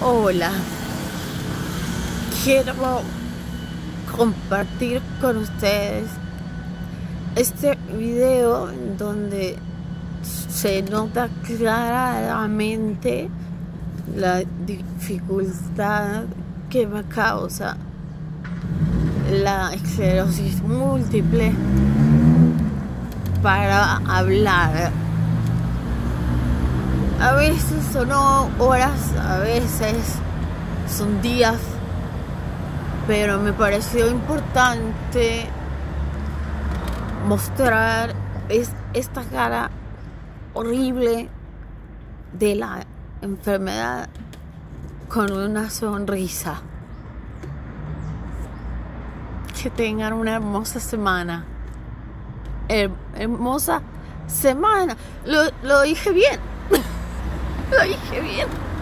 Hola, quiero compartir con ustedes este video en donde se nota claramente la dificultad que me causa la esclerosis múltiple para hablar a veces son horas, a veces son días, pero me pareció importante mostrar esta cara horrible de la enfermedad con una sonrisa. Que tengan una hermosa semana. hermosa semana. Lo, dije bien. Lo dije bien.